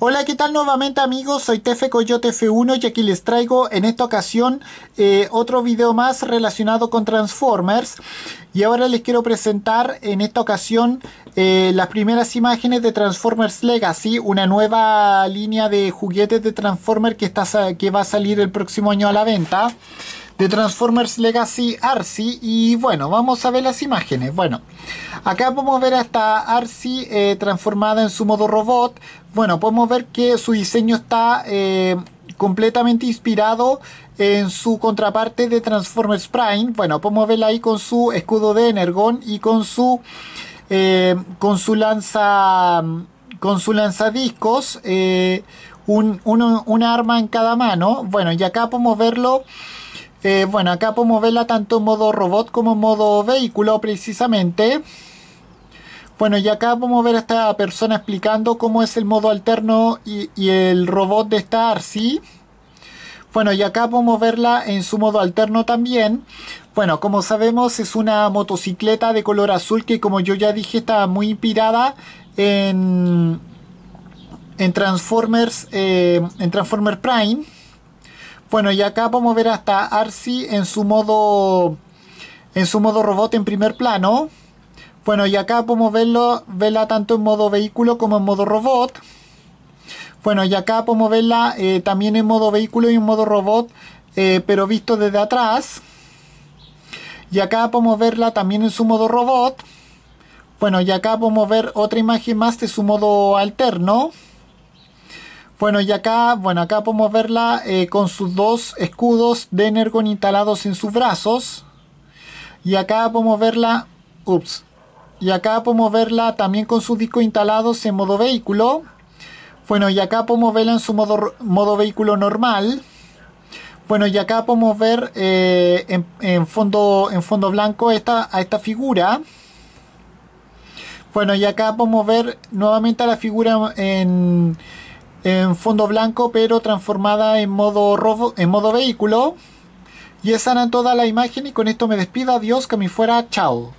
Hola, ¿qué tal nuevamente amigos? Soy Tefe Coyote F1 y aquí les traigo en esta ocasión eh, otro video más relacionado con Transformers. Y ahora les quiero presentar en esta ocasión eh, las primeras imágenes de Transformers Legacy, una nueva línea de juguetes de Transformers que, está, que va a salir el próximo año a la venta de Transformers Legacy Arcee y bueno, vamos a ver las imágenes. Bueno, acá podemos ver a esta Arcee eh, transformada en su modo robot. Bueno, podemos ver que su diseño está eh, completamente inspirado en su contraparte de Transformers Prime. Bueno, podemos verla ahí con su escudo de Energon y con su eh, con su lanza con su lanzadiscos un, una arma en cada mano. Bueno, y acá podemos verlo eh, bueno, acá podemos verla tanto en modo robot como en modo vehículo precisamente. Bueno, y acá podemos ver a esta persona explicando cómo es el modo alterno y, el robot de esta Arcee. Bueno, y acá podemos verla en su modo alterno también. Bueno, como sabemos es una motocicleta de color azul que como yo ya dije está muy inspirada en, Transformers, eh, en Transformers Prime. Bueno, y acá podemos ver hasta Arcee en su modo en su modo robot en primer plano. Bueno, y acá podemos verlo, verla tanto en modo vehículo como en modo robot. Bueno, y acá podemos verla eh, también en modo vehículo y en modo robot, eh, pero visto desde atrás. Y acá podemos verla también en su modo robot. Bueno, y acá podemos ver otra imagen más de su modo alterno. Bueno, y acá, bueno, acá podemos verla eh, con sus dos escudos de Energon instalados en sus brazos. Y acá podemos verla, ups, y acá podemos verla también con sus discos instalados en modo vehículo. Bueno, y acá podemos verla en su modo, modo vehículo normal. Bueno, y acá podemos ver eh, en, fondo, en fondo blanco esta, a esta figura. Bueno, y acá podemos ver nuevamente a la figura en en fondo blanco pero transformada en modo, robo, en modo vehículo. Y esa toda la imagen y con esto me despido. Adiós, que me fuera. Chao.